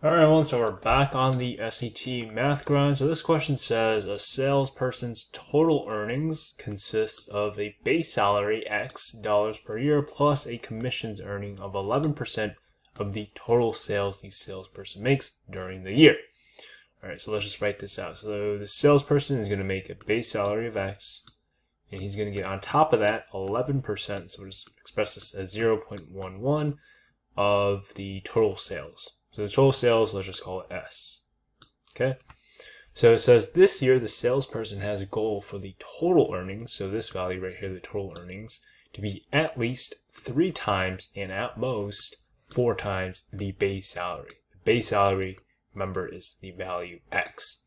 All right, everyone, so we're back on the SAT math grind. So this question says a salesperson's total earnings consists of a base salary X dollars per year plus a commissions earning of 11% of the total sales the salesperson makes during the year. All right, so let's just write this out. So the salesperson is going to make a base salary of X, and he's going to get on top of that 11%. So we'll just express this as 0.11 of the total sales. So the total sales, let's just call it S. Okay. So it says this year the salesperson has a goal for the total earnings, so this value right here, the total earnings, to be at least three times and at most four times the base salary. The base salary, remember, is the value X.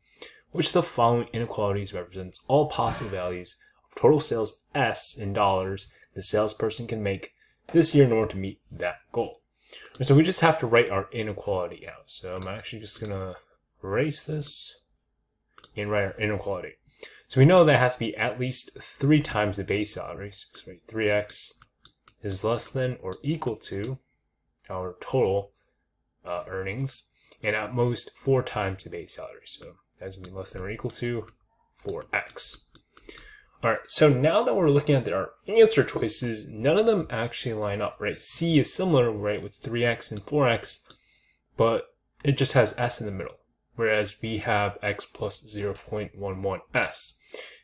Which the following inequalities represents all possible values of total sales S in dollars the salesperson can make this year in order to meet that goal? So we just have to write our inequality out. So I'm actually just going to erase this and write our inequality. So we know that has to be at least three times the base salary. So 3x is less than or equal to our total uh, earnings, and at most four times the base salary. So that's going to be less than or equal to 4x. All right, so now that we're looking at our answer choices, none of them actually line up, right? C is similar, right, with 3x and 4x, but it just has s in the middle, whereas we have x plus 0.11s.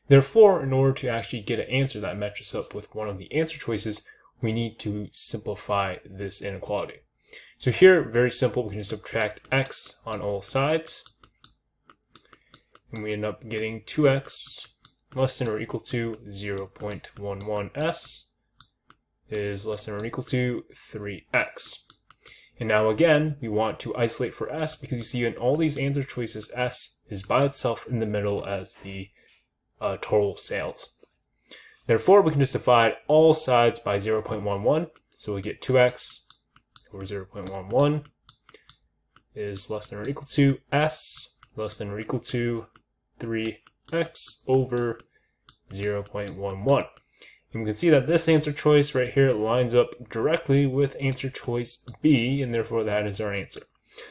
Therefore, in order to actually get an answer that matches up with one of the answer choices, we need to simplify this inequality. So here, very simple, we can just subtract x on all sides, and we end up getting 2x less than or equal to 0.11s is less than or equal to 3x. And now again, we want to isolate for s because you see in all these answer choices, s is by itself in the middle as the uh, total sales. Therefore, we can just divide all sides by 0.11. So we get 2x over 0.11 is less than or equal to s less than or equal to 3 x over 0.11. And we can see that this answer choice right here lines up directly with answer choice B, and therefore that is our answer.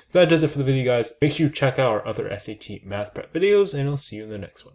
So that does it for the video, guys. Make sure you check out our other SAT math prep videos, and I'll see you in the next one.